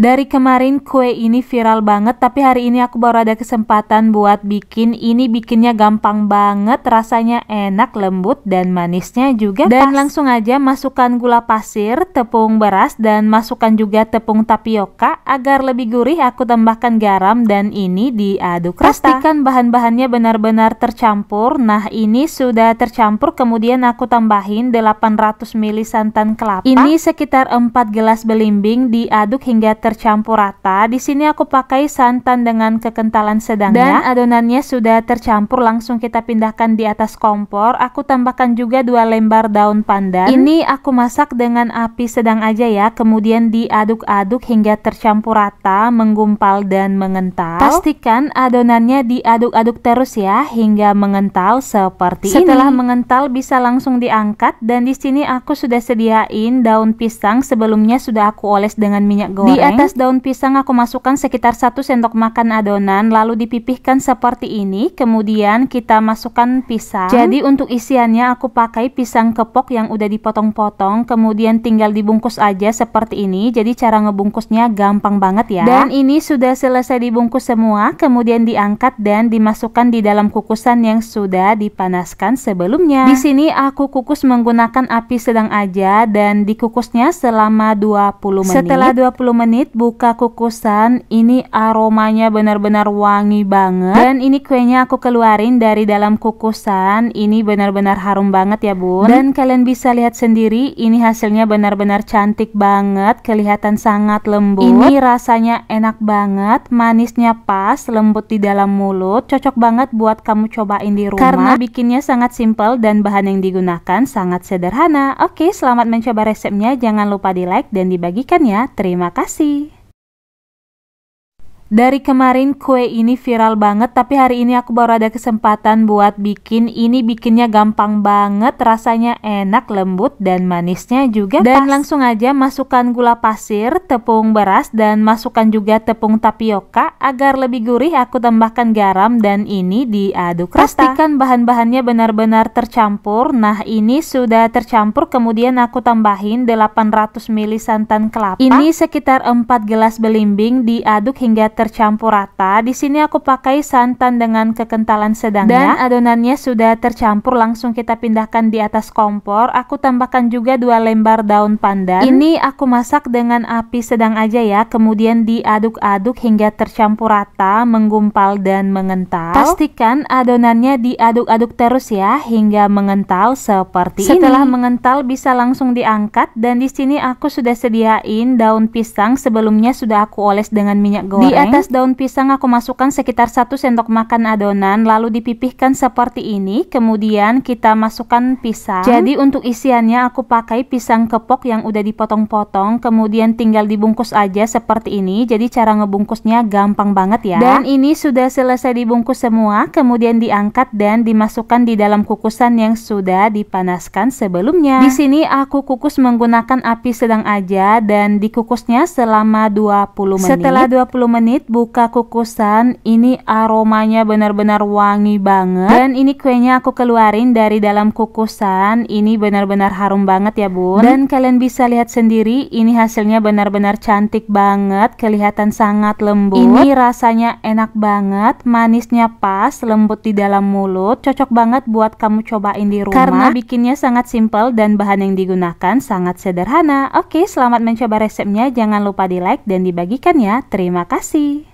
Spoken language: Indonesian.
Dari kemarin kue ini viral banget tapi hari ini aku baru ada kesempatan buat bikin. Ini bikinnya gampang banget rasanya enak lembut dan manisnya juga Dan pas. langsung aja masukkan gula pasir, tepung beras dan masukkan juga tepung tapioka. Agar lebih gurih aku tambahkan garam dan ini diaduk rata. Pastikan bahan-bahannya benar-benar tercampur. Nah ini sudah tercampur kemudian aku tambahin 800 ml santan kelapa. Ini sekitar 4 gelas belimbing diaduk hingga ter tercampur rata. Di sini aku pakai santan dengan kekentalan sedang dan ya. adonannya sudah tercampur langsung kita pindahkan di atas kompor. Aku tambahkan juga dua lembar daun pandan. Ini aku masak dengan api sedang aja ya. Kemudian diaduk-aduk hingga tercampur rata, menggumpal dan mengental. Pastikan adonannya diaduk-aduk terus ya hingga mengental seperti Setelah ini. Setelah mengental bisa langsung diangkat dan di sini aku sudah sediain daun pisang sebelumnya sudah aku oles dengan minyak goreng. Di atas daun pisang aku masukkan sekitar 1 sendok makan adonan lalu dipipihkan seperti ini. Kemudian kita masukkan pisang. Jadi untuk isiannya aku pakai pisang kepok yang udah dipotong-potong kemudian tinggal dibungkus aja seperti ini. Jadi cara ngebungkusnya gampang banget ya. Dan ini sudah selesai dibungkus semua kemudian diangkat dan dimasukkan di dalam kukusan yang sudah dipanaskan sebelumnya. Di sini aku kukus menggunakan api sedang aja dan dikukusnya selama 20 menit. Setelah 20 menit buka kukusan. Ini aromanya benar-benar wangi banget. Dan ini kuenya aku keluarin dari dalam kukusan. Ini benar-benar harum banget ya bun. Dan kalian bisa lihat sendiri ini hasilnya benar-benar cantik banget. Kelihatan sangat lembut. Ini rasanya enak banget. Manisnya pas lembut di dalam mulut. Cocok banget buat kamu cobain di rumah. Karena bikinnya sangat simple dan bahan yang digunakan sangat sederhana. Oke selamat mencoba resepnya. Jangan lupa di like dan dibagikan ya. Terima kasih dari kemarin kue ini viral banget tapi hari ini aku baru ada kesempatan buat bikin. Ini bikinnya gampang banget rasanya enak lembut dan manisnya juga Dan pas. langsung aja masukkan gula pasir, tepung beras dan masukkan juga tepung tapioka. Agar lebih gurih aku tambahkan garam dan ini diaduk rata. Pastikan bahan-bahannya benar-benar tercampur. Nah ini sudah tercampur kemudian aku tambahin 800 ml santan kelapa. Ini sekitar 4 gelas belimbing diaduk hingga tercampur rata. Di sini aku pakai santan dengan kekentalan sedang dan ya. adonannya sudah tercampur langsung kita pindahkan di atas kompor. Aku tambahkan juga dua lembar daun pandan. Ini aku masak dengan api sedang aja ya. Kemudian diaduk-aduk hingga tercampur rata, menggumpal dan mengental. Pastikan adonannya diaduk-aduk terus ya hingga mengental seperti Setelah ini. Setelah mengental bisa langsung diangkat dan di sini aku sudah sediain daun pisang sebelumnya sudah aku oles dengan minyak goreng. Di atas daun pisang aku masukkan sekitar 1 sendok makan adonan lalu dipipihkan seperti ini. Kemudian kita masukkan pisang. Jadi untuk isiannya aku pakai pisang kepok yang udah dipotong-potong kemudian tinggal dibungkus aja seperti ini. Jadi cara ngebungkusnya gampang banget ya. Dan ini sudah selesai dibungkus semua kemudian diangkat dan dimasukkan di dalam kukusan yang sudah dipanaskan sebelumnya. Di sini aku kukus menggunakan api sedang aja dan dikukusnya selama 20 menit. Setelah 20 menit menit buka kukusan ini aromanya benar-benar wangi banget. Dan ini kuenya aku keluarin dari dalam kukusan ini benar-benar harum banget ya bun. Dan kalian bisa lihat sendiri ini hasilnya benar-benar cantik banget kelihatan sangat lembut. Ini rasanya enak banget manisnya pas lembut di dalam mulut. Cocok banget buat kamu cobain di rumah. Karena bikinnya sangat simple dan bahan yang digunakan sangat sederhana. Oke selamat mencoba resepnya. Jangan lupa di like dan dibagikan ya. Terima kasih.